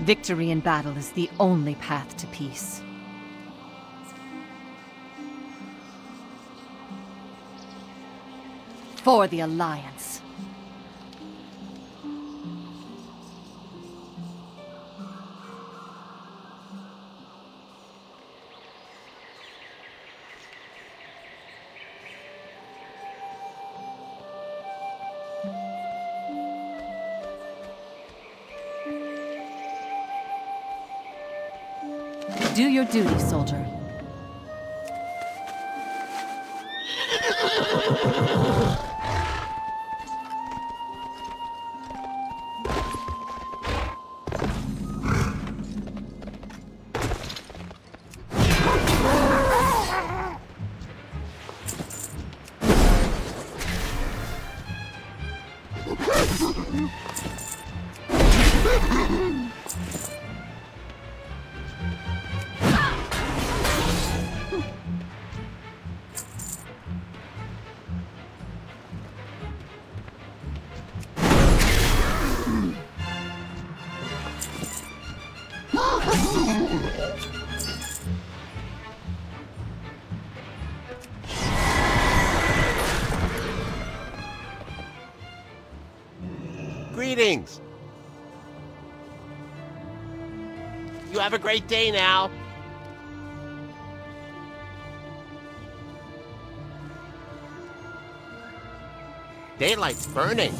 Victory in battle is the only path to peace. For the Alliance. Do your duty, soldier. Greetings. You have a great day now. Daylight's burning.